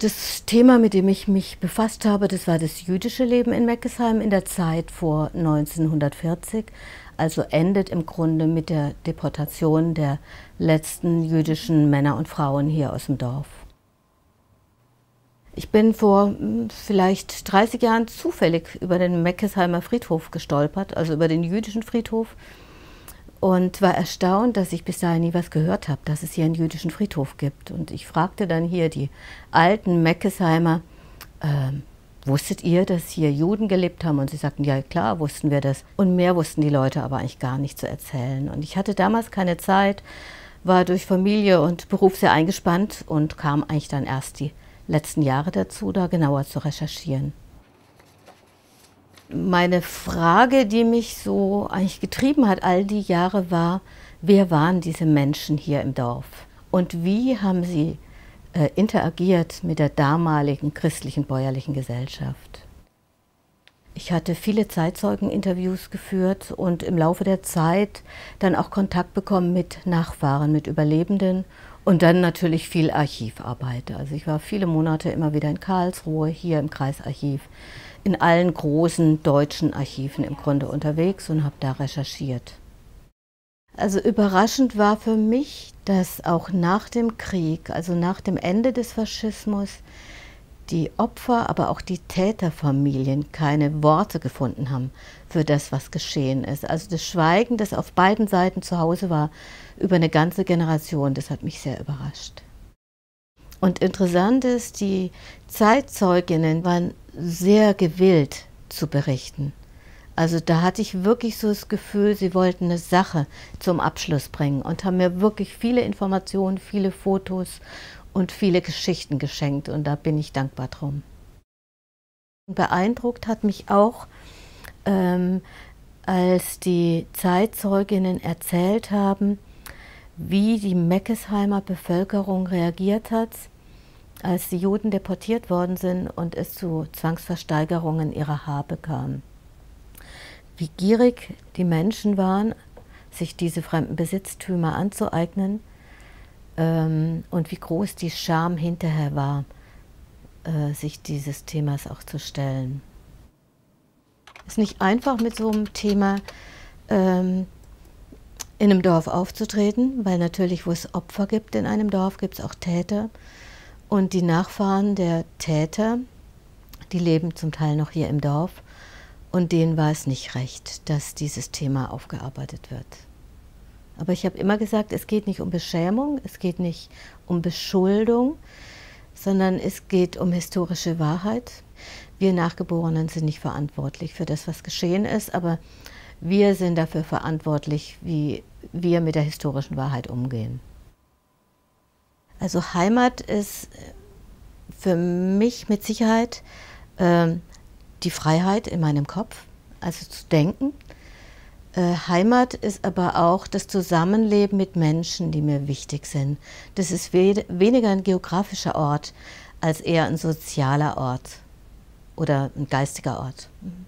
Das Thema, mit dem ich mich befasst habe, das war das jüdische Leben in Meckesheim in der Zeit vor 1940. Also endet im Grunde mit der Deportation der letzten jüdischen Männer und Frauen hier aus dem Dorf. Ich bin vor hm, vielleicht 30 Jahren zufällig über den Meckesheimer Friedhof gestolpert, also über den jüdischen Friedhof und war erstaunt, dass ich bis dahin nie was gehört habe, dass es hier einen jüdischen Friedhof gibt. Und ich fragte dann hier die alten Meckesheimer, äh, wusstet ihr, dass hier Juden gelebt haben? Und sie sagten, ja klar, wussten wir das. Und mehr wussten die Leute aber eigentlich gar nicht zu erzählen. Und ich hatte damals keine Zeit, war durch Familie und Beruf sehr eingespannt und kam eigentlich dann erst die letzten Jahre dazu, da genauer zu recherchieren meine Frage, die mich so eigentlich getrieben hat all die Jahre, war, wer waren diese Menschen hier im Dorf und wie haben sie äh, interagiert mit der damaligen christlichen bäuerlichen Gesellschaft? Ich hatte viele Zeitzeugeninterviews geführt und im Laufe der Zeit dann auch Kontakt bekommen mit Nachfahren, mit Überlebenden und dann natürlich viel Archivarbeit. Also ich war viele Monate immer wieder in Karlsruhe, hier im Kreisarchiv in allen großen deutschen Archiven im Grunde unterwegs und habe da recherchiert. Also überraschend war für mich, dass auch nach dem Krieg, also nach dem Ende des Faschismus, die Opfer, aber auch die Täterfamilien keine Worte gefunden haben für das, was geschehen ist. Also das Schweigen, das auf beiden Seiten zu Hause war, über eine ganze Generation, das hat mich sehr überrascht. Und interessant ist, die Zeitzeuginnen waren sehr gewillt zu berichten. Also da hatte ich wirklich so das Gefühl, sie wollten eine Sache zum Abschluss bringen und haben mir wirklich viele Informationen, viele Fotos und viele Geschichten geschenkt und da bin ich dankbar drum. Beeindruckt hat mich auch, ähm, als die Zeitzeuginnen erzählt haben, wie die Meckesheimer Bevölkerung reagiert hat, als die Juden deportiert worden sind und es zu Zwangsversteigerungen ihrer Habe kam. Wie gierig die Menschen waren, sich diese fremden Besitztümer anzueignen ähm, und wie groß die Scham hinterher war, äh, sich dieses Themas auch zu stellen. Es ist nicht einfach mit so einem Thema ähm, in einem Dorf aufzutreten, weil natürlich, wo es Opfer gibt in einem Dorf, gibt es auch Täter. Und die Nachfahren der Täter, die leben zum Teil noch hier im Dorf und denen war es nicht recht, dass dieses Thema aufgearbeitet wird. Aber ich habe immer gesagt, es geht nicht um Beschämung, es geht nicht um Beschuldung, sondern es geht um historische Wahrheit. Wir Nachgeborenen sind nicht verantwortlich für das, was geschehen ist, aber wir sind dafür verantwortlich, wie wir mit der historischen Wahrheit umgehen. Also Heimat ist für mich mit Sicherheit äh, die Freiheit in meinem Kopf, also zu denken. Äh, Heimat ist aber auch das Zusammenleben mit Menschen, die mir wichtig sind. Das ist we weniger ein geografischer Ort als eher ein sozialer Ort oder ein geistiger Ort. Mhm.